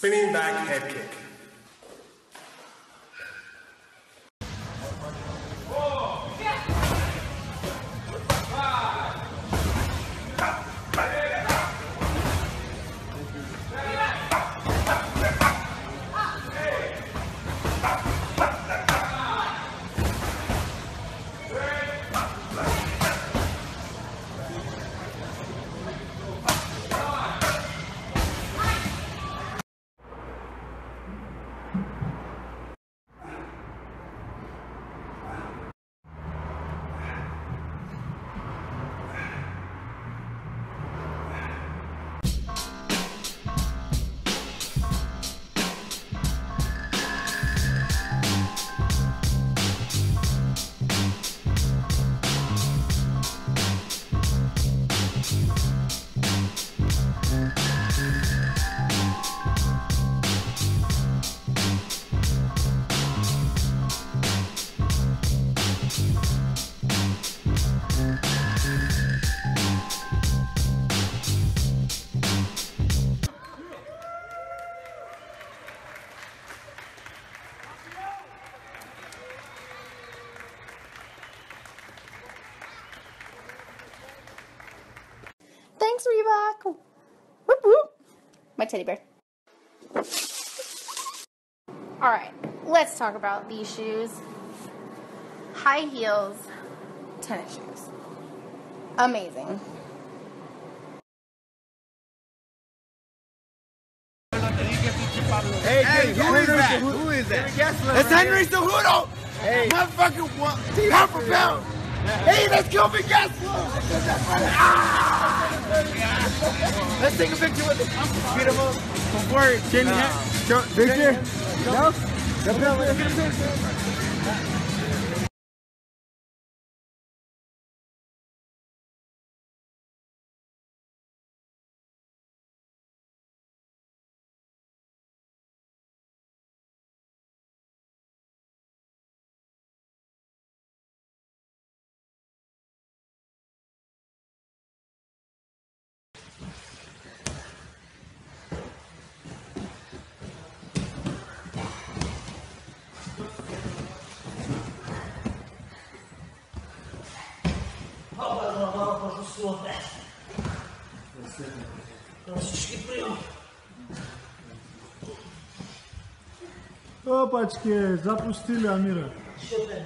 Spinning back head kick. Thanks, Reebok. Whoop whoop. My teddy bear. All right, let's talk about these shoes. High heels, tennis shoes. Amazing. Hey, hey who, is that? who is that? It's Henry Cejudo. Hey. Motherfucking one, pound for pound. Hey, let's go for Gessler. Ah! Let's take a picture with him. Beat him up before Jamie. No. Victor? No? Get a picture. Опачки, запустили Амира. Что ты,